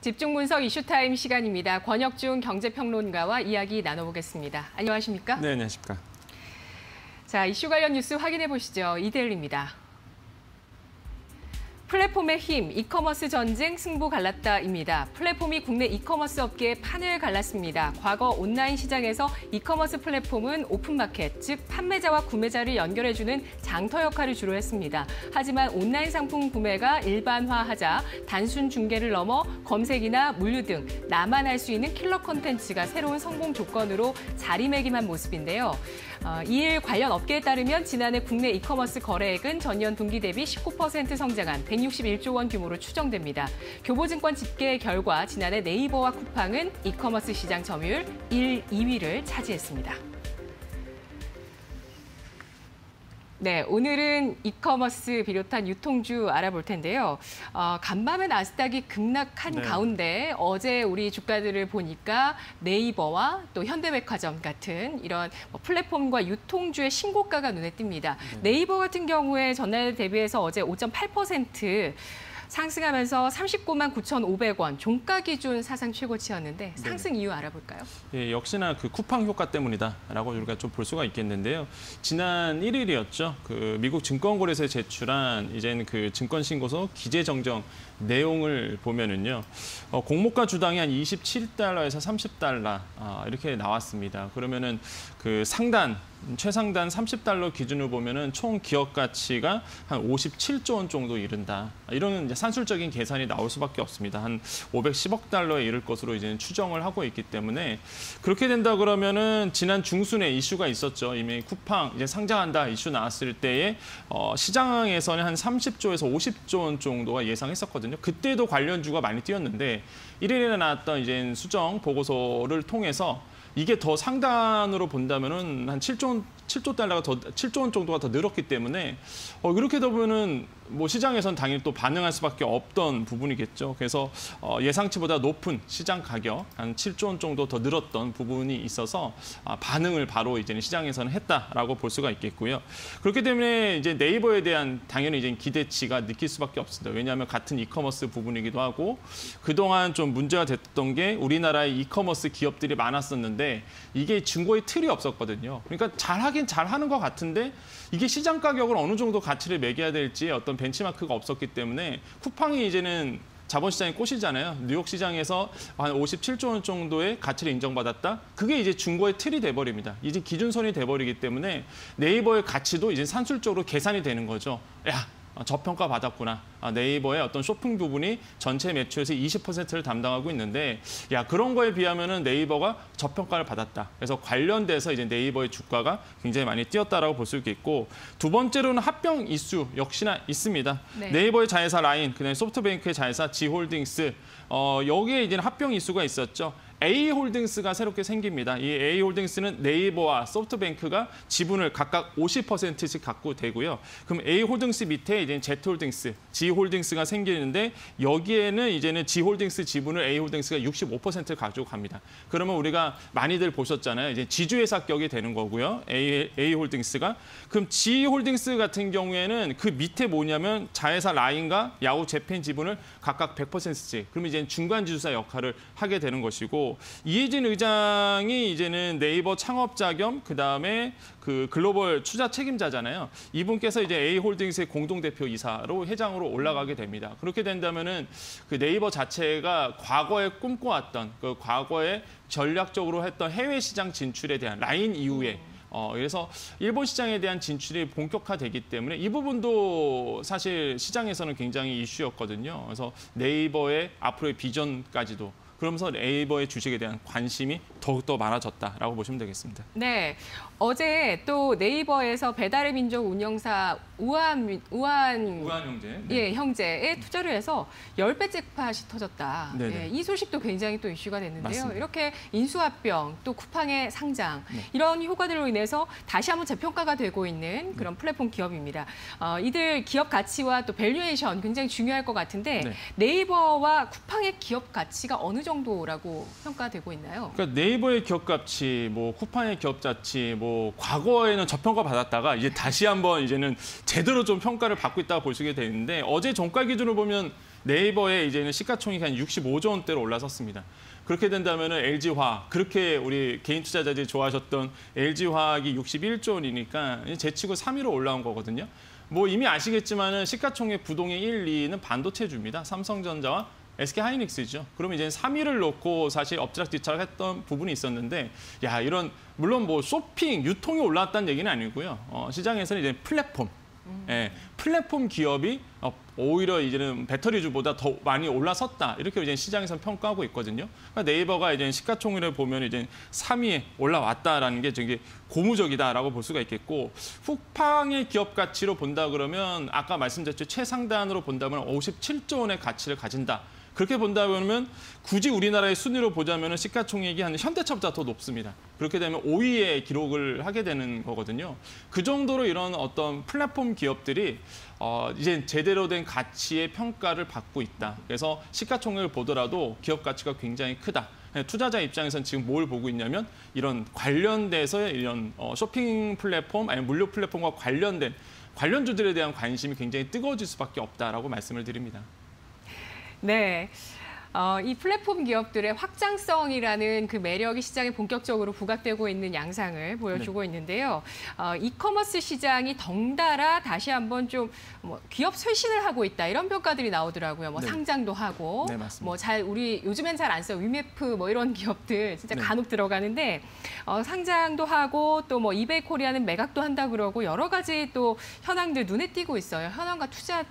집중 분석 이슈타임 시간입니다. 권혁중 경제평론가와 이야기 나눠보겠습니다. 안녕하십니까? 네, 안녕하십니까. 자, 이슈 관련 뉴스 확인해 보시죠. 이데일리입니다. 플랫폼의 힘, 이커머스 전쟁 승부 갈랐다입니다. 플랫폼이 국내 이커머스 업계에 판을 갈랐습니다. 과거 온라인 시장에서 이커머스 플랫폼은 오픈마켓, 즉 판매자와 구매자를 연결해주는 장터 역할을 주로 했습니다. 하지만 온라인 상품 구매가 일반화하자 단순 중개를 넘어 검색이나 물류 등 나만 할 수 있는 killer contents가 새로운 성공 조건으로 자리매김한 모습인데요. 어, 이일 관련 업계에 따르면 지난해 국내 이커머스 거래액은 전년 동기 대비 19% 성장한 161조 원 규모로 추정됩니다. 교보증권 집계 결과 지난해 네이버와 쿠팡은 이커머스 시장 점유율 1, 2위를 차지했습니다. 네, 오늘은 이커머스 비롯한 유통주 알아볼 텐데요. 어, 간밤에 나스닥이 급락한 네. 가운데 어제 우리 주가들을 보니까 네이버와 또 현대백화점 같은 이런 뭐 플랫폼과 유통주의 신고가가 눈에 띕니다. 네이버 같은 경우에 전날 대비해서 어제 5.8% 상승하면서 39만 9,500원 종가 기준 사상 최고치였는데 상승 이유 알아볼까요? 예, 역시나 그 쿠팡 효과 때문이다라고 우리가 좀 볼 수가 있겠는데요. 지난 1일이었죠. 그 미국 증권거래소에 제출한 이제는 그 증권 신고서 기재 정정 내용을 보면은요. 어, 공모가 주당이 한 27달러에서 30달러 아, 이렇게 나왔습니다. 그러면은 그 상단 최상단 30달러 기준으로 보면은 총 기업 가치가 한 57조 원 정도 이른다. 이런 산술적인 계산이 나올 수밖에 없습니다. 한 510억 달러에 이를 것으로 이제 추정을 하고 있기 때문에 그렇게 된다 그러면은 지난 중순에 이슈가 있었죠. 이미 쿠팡 이제 상장한다 이슈 나왔을 때에 어, 시장에서는 한 30조에서 50조 원 정도가 예상했었거든요. 그때도 관련주가 많이 뛰었는데 1일에 나왔던 이제 수정 보고서를 통해서 이게 더 상단으로 본다면은 한 7조 원, 7조 달러가 더 7조 원 정도가 더 늘었기 때문에 어, 이렇게 되면은 뭐 시장에선 당연히 또 반응할 수밖에 없던 부분이겠죠. 그래서 어, 예상치보다 높은 시장 가격 한 7조 원 정도 더 늘었던 부분이 있어서 아, 반응을 바로 이제는 시장에서는 했다라고 볼 수가 있겠고요. 그렇기 때문에 이제 네이버에 대한 당연히 이제 기대치가 느낄 수밖에 없습니다. 왜냐하면 같은 이커머스 부분이기도 하고 그동안 좀 문제가 됐던 게 우리나라의 이커머스 기업들이 많았었는데 이게 증거의 틀이 없었거든요. 그러니까 잘하 긴 잘하는 것 같은데 이게 시장 가격을 어느 정도 가치를 매겨야 될지 어떤 벤치마크가 없었기 때문에 쿠팡이 이제는 자본시장의 꽃이잖아요. 뉴욕 시장에서 한 57조 원 정도의 가치를 인정받았다. 그게 이제 준거의 틀이 돼버립니다. 이제 기준선이 돼버리기 때문에 네이버의 가치도 이제 산술적으로 계산이 되는 거죠. 야, 어, 저평가 받았구나. 아, 네이버의 어떤 쇼핑 부분이 전체 매출에서 20%를 담당하고 있는데, 야 그런 거에 비하면은 네이버가 저평가를 받았다. 그래서 관련돼서 이제 네이버의 주가가 굉장히 많이 뛰었다라고 볼 수 있겠고, 두 번째로는 합병 이슈 역시나 있습니다. 네. 네이버의 자회사 라인, 그다음에 소프트뱅크의 자회사 지홀딩스, 어, 여기에 이제 합병 이슈가 있었죠. A홀딩스가 새롭게 생깁니다. 이 A홀딩스는 네이버와 소프트뱅크가 지분을 각각 50%씩 갖고 되고요. 그럼 A홀딩스 밑에 이제 Z홀딩스, G홀딩스가 생기는데 여기에는 이제는 G홀딩스 지분을 A홀딩스가 65%를 가지고 갑니다. 그러면 우리가 많이들 보셨잖아요. 이제 지주회사격이 되는 거고요. A, A홀딩스가. 그럼 G홀딩스 같은 경우에는 그 밑에 뭐냐면 자회사 라인과 야후 재팬 지분을 각각 100%씩. 그럼 이제 중간 지주사 역할을 하게 되는 것이고 이혜진 의장이 이제는 네이버 창업자 겸 그다음에 그 글로벌 투자 책임자잖아요. 이분께서 이제 A홀딩스의 공동대표 이사로 회장으로 올라가게 됩니다. 그렇게 된다면은 그 네이버 자체가 과거에 꿈꿔왔던 그 과거에 전략적으로 했던 해외 시장 진출에 대한 라인 이후에 어, 그래서 일본 시장에 대한 진출이 본격화되기 때문에 이 부분도 사실 시장에서는 굉장히 이슈였거든요. 그래서 네이버의 앞으로의 비전까지도 그러면서 네이버의 주식에 대한 관심이 더욱더 많아졌다라고 보시면 되겠습니다. 네, 어제 또 네이버에서 배달의 민족 운영사 우아한 우아한 우아한 형제. 예, 형제에 투자를 해서 10배 잭팟이 터졌다. 예, 이 소식도 굉장히 또 이슈가 됐는데요. 맞습니다. 이렇게 인수합병, 또 쿠팡의 상장 네. 이런 효과들로 인해서 다시 한번 재평가가 되고 있는 그런 네. 플랫폼 기업입니다. 어, 이들 기업 가치와 또 valuation 굉장히 중요할 것 같은데 네. 네이버와 쿠팡의 기업 가치가 어느 정도라고 평가되고 있나요? 그러니까 네이버 의 기업 가치, 뭐 쿠팡의 기업 가치, 뭐 과거에는 저평가 받았다가 이제 다시 한번 이제는 제대로 좀 평가를 받고 있다고 볼 수가 되는데 어제 종가 기준으로 보면 네이버의 이제는 시가총액이 한 65조 원대로 올라섰습니다. 그렇게 된다면 LG화학 그렇게 우리 개인 투자자들이 좋아하셨던 LG화학이 61조 원이니까 제치고 3위로 올라온 거거든요. 뭐 이미 아시겠지만은 시가총액 부동의 1, 2위는 반도체주입니다. 삼성전자와 SK 하이닉스죠. 그러면 이제 3위를 놓고 사실 엎치락뒤치락 했던 부분이 있었는데 야 이런 물론 뭐 쇼핑 유통이 올라왔다는 얘기는 아니고요. 어, 시장에서는 이제 플랫폼 예, 플랫폼 기업이 어, 오히려 이제는 배터리주보다 더 많이 올라섰다 이렇게 이제 시장에서 평가하고 있거든요. 그러니까 네이버가 이제 시가총액을 보면 이제 3위에 올라왔다라는 게 되게 고무적이다라고 볼 수가 있겠고 후팡의 기업 가치로 본다 그러면 아까 말씀드렸죠 최상단으로 본다면 57조 원의 가치를 가진다. 그렇게 본다면 굳이 우리나라의 순위로 보자면 시가총액이 한 현대차보다 더 높습니다. 그렇게 되면 5위의 기록을 하게 되는 거거든요. 그 정도로 이런 어떤 플랫폼 기업들이 어, 이제 제대로 된 가치의 평가를 받고 있다. 그래서 시가총액을 보더라도 기업 가치가 굉장히 크다. 투자자 입장에서는 지금 뭘 보고 있냐면 이런 관련돼서 이런 어, 쇼핑 플랫폼 아니면 물류 플랫폼과 관련된 관련주들에 대한 관심이 굉장히 뜨거워질 수밖에 없다라고 말씀을 드립니다. 네. 어, 이 플랫폼 기업들의 확장성이라는 그 매력이 시장에 본격적으로 부각되고 있는 양상을 보여주고 네. 있는데요. 어, 이커머스 시장이 덩달아 다시 한번 좀 뭐 기업 쇄신을 하고 있다 이런 평가들이 나오더라고요. 뭐 네. 상장도 하고 네, 뭐잘 우리 요즘엔 잘 안써 위메프 뭐 이런 기업들 진짜 네. 간혹 들어가는데 어, 상장도 하고 또 뭐 이베이 코리아는 매각도 한다 그러고 여러 가지 또 현황들 눈에 띄고 있어요. 현황과 투자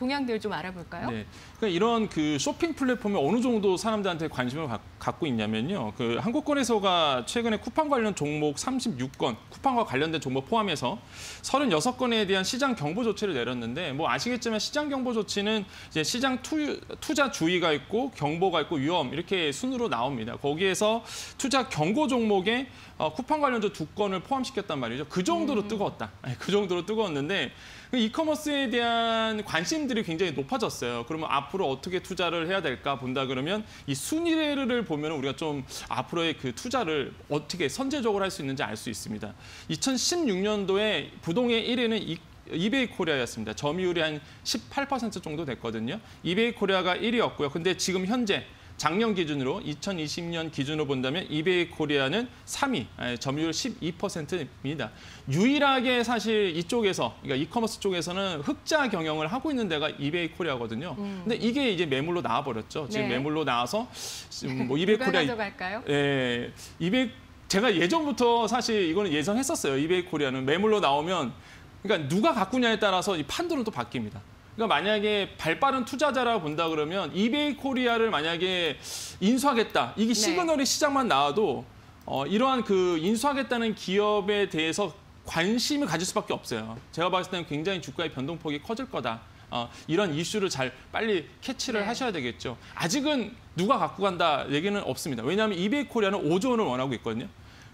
동향들 좀 알아볼까요? 네. 그러니까 이런 그 쇼핑 플랫폼이 어느 정도 사람들한테 관심을 가, 갖고 있냐면요. 그 한국거래소가 최근에 쿠팡 관련 종목 36건, 쿠팡과 관련된 종목 포함해서 36건에 대한 시장 경보 조치를 내렸는데 뭐 아시겠지만 시장 경보 조치는 이제 시장 투, 투자 주의가 있고 경보가 있고 위험 이렇게 순으로 나옵니다. 거기에서 투자 경고 종목에 어, 쿠팡 관련주 두 건을 포함시켰단 말이죠. 그 정도로 음. 뜨거웠다. 그 정도로 뜨거웠는데 그 e-commerce에 대한 관심들이 굉장히 높아졌어요. 그러면 앞으로 어떻게 투자를 해야 될까 본다 그러면 이 순위를 보면 우리가 좀 앞으로의 그 투자를 어떻게 선제적으로 할 수 있는지 알 수 있습니다. 2016년도에 부동의 1위는 이베이 코리아였습니다. 점유율이 한 18% 정도 됐거든요. 이베이 코리아가 1위였고요. 근데 지금 현재 작년 기준으로 2020년 기준으로 본다면 이베이 코리아는 3위, 점유율 12%입니다. 유일하게 사실 이쪽에서, 그러니까 이커머스 쪽에서는 흑자 경영을 하고 있는 데가 이베이 코리아거든요. 음. 근데 이게 이제 매물로 나와버렸죠. 지금 네. 매물로 나와서 뭐 이베이 코리아. 가져갈까요? 예, 이베이 제가 예전부터 사실 이거는 예상했었어요. 이베이 코리아는 매물로 나오면 그러니까 누가 갖고 가냐에 따라서 이 판도는 또 바뀝니다. 그러니까 만약에 발빠른 투자자라고 본다 그러면 이베이 코리아를 만약에 인수하겠다. 이게 네. 시그널이 네. 시장만 나와도 어, 이러한 그 인수하겠다는 기업에 대해서 관심을 가질 수밖에 없어요. 제가 봤을 때는 굉장히 주가의 변동폭이 커질 거다. 어, 이런 이슈를 잘 빨리 캐치를 네. 하셔야 되겠죠. 아직은 누가 갖고 간다 얘기는 없습니다. 왜냐하면 이베이 코리아는 5조 원을 원하고 있거든요.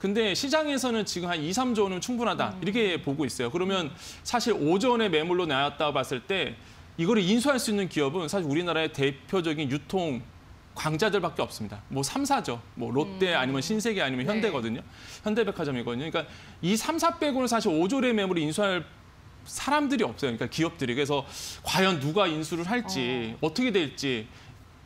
근데 시장에서는 지금 한 2, 3조 원은 충분하다. 음. 이렇게 보고 있어요. 그러면 사실 5조 원의 매물로 나왔다고 봤을 때 이거를 인수할 수 있는 기업은 사실 우리나라의 대표적인 유통 강자들밖에 없습니다. 뭐 3사죠. 뭐 롯데 음. 아니면 신세계 아니면 네. 현대거든요. 현대백화점이거든요. 그러니까 이 3, 4 빼고는 사실 5조의 매물을 인수할 사람들이 없어요. 그러니까 기업들이. 그래서 과연 누가 인수를 할지 어떻게 될지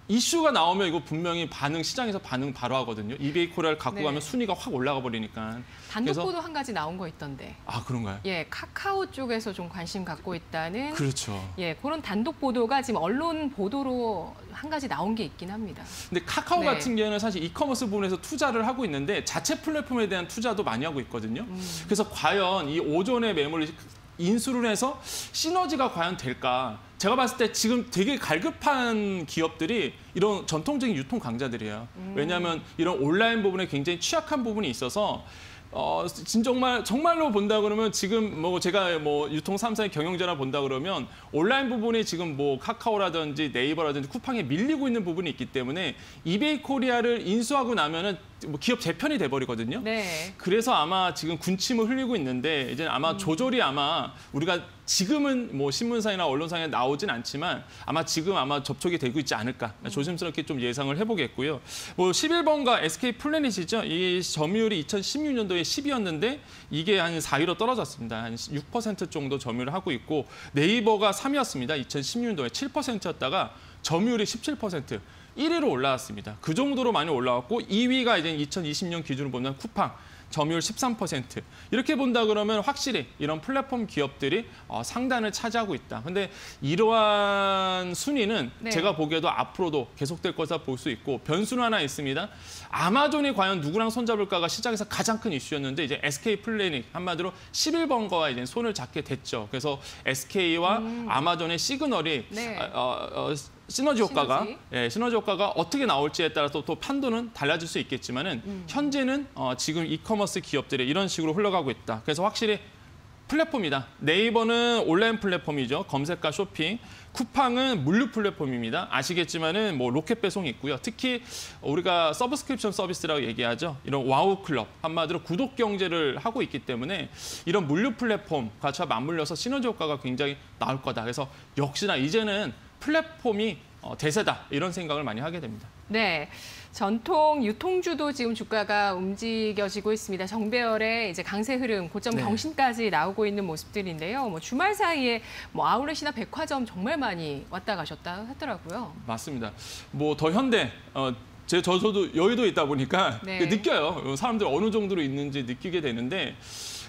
이슈가 나오면 이거 분명히 반응 시장에서 반응 바로 하거든요. 이베이 코리아를 갖고 네. 가면 순위가 확 올라가 버리니까. 단독 보도 한 가지 나온 거 있던데. 아 그런가요? 예, 카카오 쪽에서 좀 관심 갖고 있다는. 그렇죠. 예, 그런 단독 보도가 지금 언론 보도로 한 가지 나온 게 있긴 합니다. 근데 카카오 네. 같은 경우는 사실 이커머스 부분에서 투자를 하고 있는데 자체 플랫폼에 대한 투자도 많이 하고 있거든요. 음. 그래서 과연 이 오존의 매물을 인수를 해서 시너지가 과연 될까? 제가 봤을 때 지금 되게 갈급한 기업들이 이런 전통적인 유통 강자들이에요. 음. 왜냐하면 이런 온라인 부분에 굉장히 취약한 부분이 있어서 어, 진 정말 정말로 본다 그러면 지금 뭐 제가 뭐 유통 3사의 경영자나 본다 그러면 온라인 부분이 지금 뭐 카카오라든지 네이버라든지 쿠팡에 밀리고 있는 부분이 있기 때문에 이베이 코리아를 인수하고 나면은 뭐 기업 재편이 돼 버리거든요. 네. 그래서 아마 지금 군침을 흘리고 있는데 이제 아마 음. 조절이 아마 우리가 지금은 뭐 신문사나 언론상에 나오진 않지만 아마 지금 아마 접촉이 되고 있지 않을까 음. 조심스럽게 좀 예상을 해보겠고요. 뭐 11번가 SK 플래닛이죠. 이 점유율이 2016년도에 10이었는데 이게 한 4위로 떨어졌습니다. 한 6% 정도 점유를 하고 있고 네이버가 3위였습니다. 2016년도에 7%였다가 점유율이 17%. 1위로 올라왔습니다. 그 정도로 많이 올라왔고 2위가 이제 2020년 기준으로 보면 쿠팡 점유율 13%. 이렇게 본다 그러면 확실히 이런 플랫폼 기업들이 어, 상단을 차지하고 있다. 근데 이러한 순위는 네. 제가 보기에도 앞으로도 계속될 것으로 볼수 있고 변수는 하나 있습니다. 아마존이 과연 누구랑 손잡을까가 시장에서 가장 큰 이슈였는데 이제 SK 플래닛 한마디로 11번가와 이제 손을 잡게 됐죠. 그래서 SK와 아마존의 시그널이 음. 네. 어, 어, 어, 시너지 효과가 시너지. 예, 시너지 효과가 어떻게 나올지에 따라서 또 판도는 달라질 수 있겠지만은 음. 현재는 어, 지금 이커머스 기업들이 이런 식으로 흘러가고 있다. 그래서 확실히 플랫폼이다. 네이버는 온라인 플랫폼이죠. 검색과 쇼핑. 쿠팡은 물류 플랫폼입니다. 아시겠지만은 뭐 로켓 배송이 있고요. 특히 우리가 subscription 서비스라고 얘기하죠. 이런 와우 클럽 한마디로 구독 경제를 하고 있기 때문에 이런 물류 플랫폼과 맞물려서 시너지 효과가 굉장히 나올 거다. 그래서 역시나 이제는 플랫폼이 어, 대세다 이런 생각을 많이 하게 됩니다. 네. 전통 유통주도 지금 주가가 움직여지고 있습니다. 정배열의 이제 강세 흐름, 고점 네. 경신까지 나오고 있는 모습들인데요. 뭐 주말 사이에 뭐 아울렛이나 백화점 정말 많이 왔다 가셨다 하더라고요. 맞습니다. 뭐 더 현대 어, 제 저, 저도 여의도에 있다 보니까 네. 그 느껴요. 사람들 어느 정도로 있는지 느끼게 되는데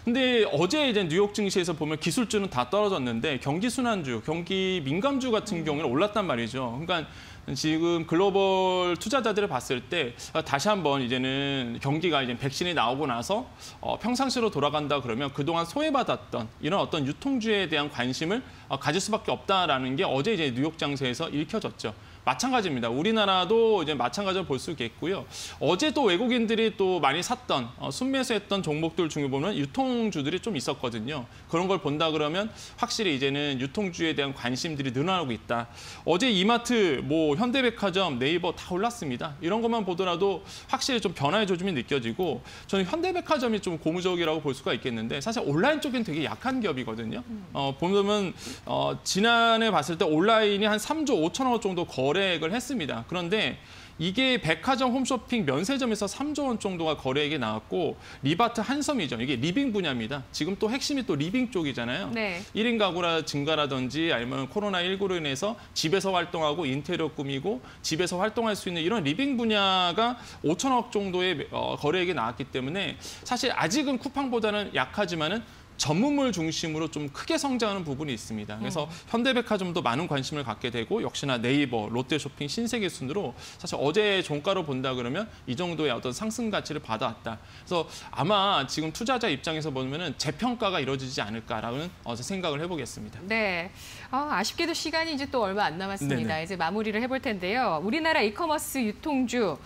근데 어제 이제 뉴욕 증시에서 보면 기술주는 다 떨어졌는데 경기 순환주, 경기 민감주 같은 경우는 올랐단 말이죠. 그러니까 지금 글로벌 투자자들을 봤을 때 다시 한번 이제는 경기가 이제 백신이 나오고 나서 어, 평상시로 돌아간다 그러면 그동안 소외받았던 이런 어떤 유통주에 대한 관심을 어, 가질 수밖에 없다라는 게 어제 이제 뉴욕 장세에서 읽혀졌죠. 마찬가지입니다. 우리나라도 이제 마찬가지로 볼 수 있겠고요. 어제 또 외국인들이 또 많이 샀던 어, 순매수했던 종목들 중에 보면 유통주들이 좀 있었거든요. 그런 걸 본다 그러면 확실히 이제는 유통주에 대한 관심들이 늘어나고 있다. 어제 이마트, 뭐 현대백화점, 네이버 다 올랐습니다. 이런 것만 보더라도 확실히 좀 변화의 조짐이 느껴지고 저는 현대백화점이 좀 고무적이라고 볼 수가 있겠는데 사실 온라인 쪽엔 되게 약한 기업이거든요. 어, 보면 어, 지난해 봤을 때 온라인이 한 3조 5천억 원 정도 거래 액을 했습니다. 그런데 이게 백화점, 홈쇼핑, 면세점에서 3조 원 정도가 거래액이 나왔고 리바트 한섬이죠. 이게 living 분야입니다. 지금 또 핵심이 또 living 쪽이잖아요. 네. 1인 가구의 증가라든지 아니면 코로나19로 인해서 집에서 활동하고 인테리어 꾸미고 집에서 활동할 수 있는 이런 living 분야가 5천억 정도의 어, 거래액이 나왔기 때문에 사실 아직은 쿠팡보다는 약하지만은 전문몰 중심으로 좀 크게 성장하는 부분이 있습니다. 그래서 현대백화점도 많은 관심을 갖게 되고 역시나 네이버, 롯데쇼핑, 신세계 순으로 사실 어제 종가로 본다 그러면 이 정도의 어떤 상승 가치를 받아왔다. 그래서 아마 지금 투자자 입장에서 보면은 재평가가 이루어지지 않을까라는 어, 생각을 해보겠습니다. 네. 아, 아쉽게도 시간이 이제 또 얼마 안 남았습니다. 네네. 이제 마무리를 해볼 텐데요. 우리나라 이커머스 유통주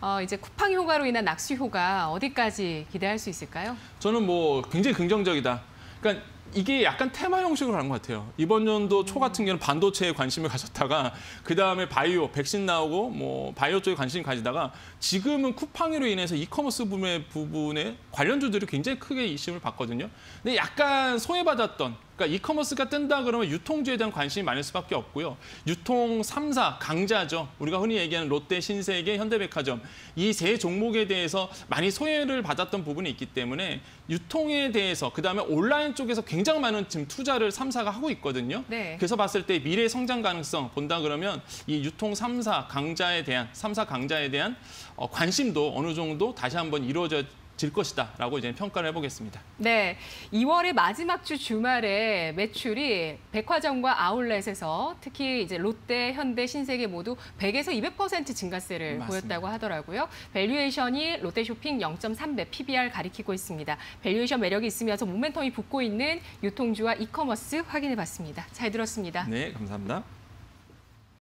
어, 이제 쿠팡 효과로 인한 낙수 효과 어디까지 기대할 수 있을까요? 저는 뭐 굉장히 긍정적이다. 그러니까 이게 약간 테마 형식으로 하는 것 같아요. 이번 연도 초 같은 경우는 반도체에 관심을 가졌다가 그 다음에 바이오, 백신 나오고 뭐 바이오 쪽에 관심 가지다가 지금은 쿠팡으로 인해서 이커머스 부분의 부분에 관련주들이 굉장히 크게 이심을 받거든요. 근데 약간 소외받았던 그러니까 이커머스가 뜬다 그러면 유통주에 대한 관심이 많을 수밖에 없고요. 유통 3사 강자죠. 우리가 흔히 얘기하는 롯데, 신세계, 현대백화점 이 세 종목에 대해서 많이 소외를 받았던 부분이 있기 때문에 유통에 대해서 그다음에 온라인 쪽에서 굉장히 많은 지금 투자를 3사가 하고 있거든요. 네. 그래서 봤을 때 미래 성장 가능성 본다 그러면 이 유통 3사 강자에 대한 3사 강자에 대한 어, 관심도 어느 정도 다시 한번 이루어져 질 것이다라고 이제 평가를 해보겠습니다. 네, 2월의 마지막 주 주말에 매출이 백화점과 아울렛에서 특히 이제 롯데, 현대, 신세계 모두 100에서 200% 증가세를 맞습니다. 보였다고 하더라고요. valuation이 롯데쇼핑 0.3배 PBR 가리키고 있습니다. valuation 매력이 있으면서 모멘텀이 붙고 있는 유통주와 이커머스 확인해봤습니다. 잘 들었습니다. 네, 감사합니다.